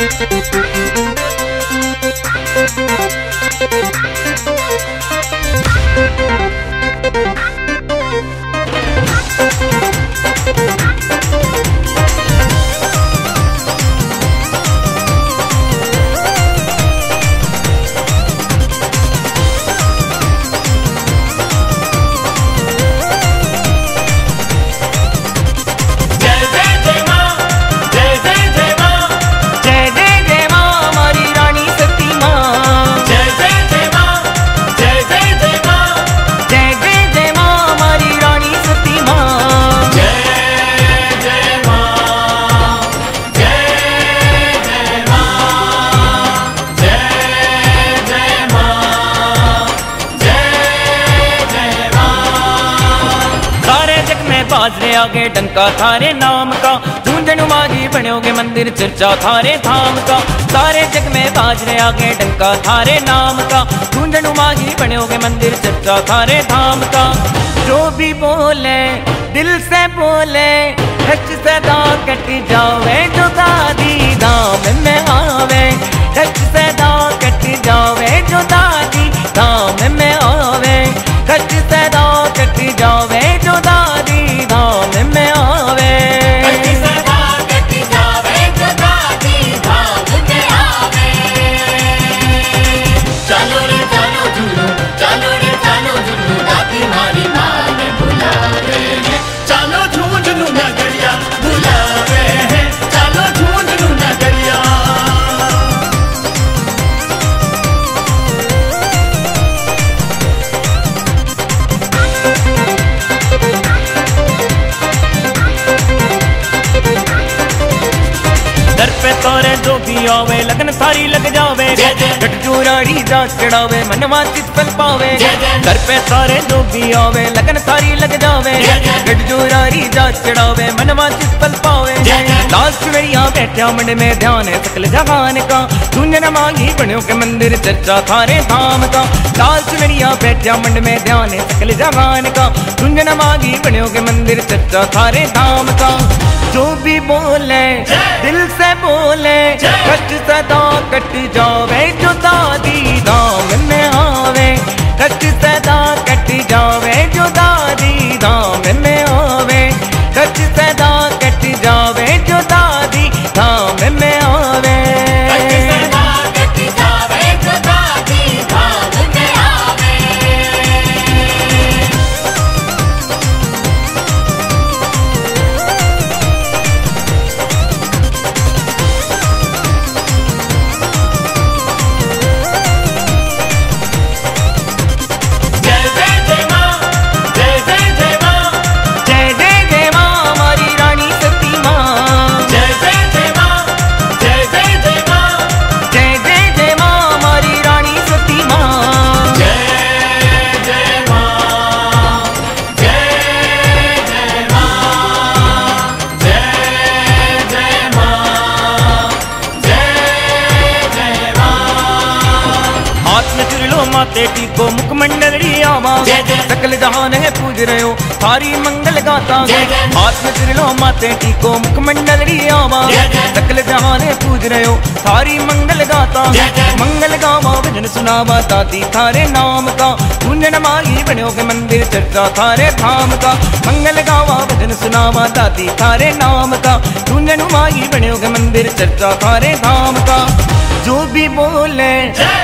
Thank you. बाजरे आगे डंका, थारे नाम का। झूंझण मागी बनोगे मंदिर, चर्चा थारे धाम का। सारे जग में बाजरे आगे डंका, थारे नाम का। झूंझण मागी बनोगे मंदिर, चर्चा थारे धाम का। जो भी बोले, दिल से बोले सच सदा कट जावे, जो दादी धाम में। पे तोरे जो भी आवे लगन सारी लग जावे जय जय। गट चूराड़ी जा चढ़ावे मनवा चित पल पावे जय। पे तारे जो भी आवे लगन सारी लग जावे जय जय। गट जा चढ़ावे मनवा चित पल पावे। लाल चुनरिया बैठा मन में ध्यान है सकल जहान का झुंझन मांगी बनो के मंदिर चर्चा थारे धाम का लाल चुनरिया बैठा मन में ध्यान है सकल जहान का झुंझन मांगी बनो के मंदिर चर्चा थारे धाम का जो भी बोले दिल से बोले कष्ट सदा कट जावे जो माते टीको मुखमंडली आवा। सकल जहान है पूज रहे हो सारी मंगल गाता आत्म। हाथ में लो माते टीको मुखमंडली आवा। सकल जहान है पूज रहे हो सारी मंगल गाता। मंगल गावा भजन सुनावा दादी थारे नाम का बनो के मंदिर चर्चा थारे धाम का। मंगल गावा भजन सुनावा दादी थारे नाम का। कुंजन माई बनो के मंदिर चर्चा थारे धाम का। जो भी बोले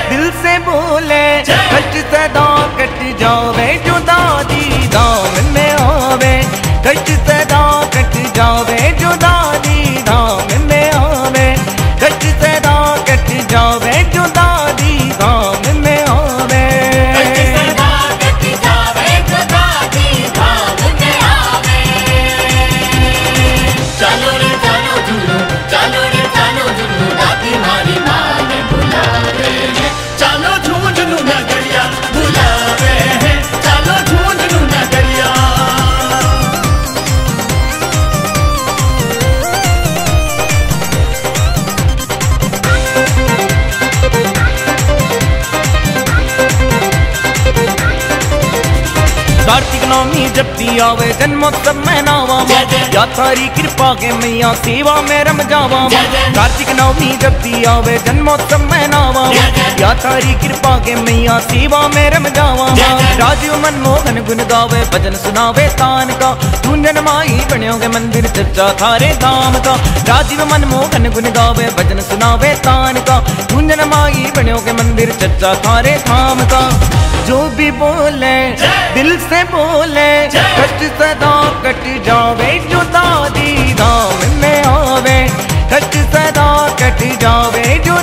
दिल से बोले सच सदा कट जाओ जो जगती आवे जन्मोत्सव मनावा जय जय। या थारी कृपा के मैया सेवा में रम जावा। कार्तिक नवमी जगती आवे जय जय। या थारी कृपा के मैया सेवा में रम जावा। राजीव मनमोहन गुन गावे भजन सुनावे तान का झूंझन माई बण्योगे मंदिर चर्चा थारे धाम का राजीव मनमोहन गुन गावे भजन सुनावे तान का झूंझन माई बण्योगे मंदिर चर्चा थारे धाम का जो भी बोले दिल से बोले कष्ट सदा कट जावे जो दादी दाम में आवे कष्ट सदा कट जावे जो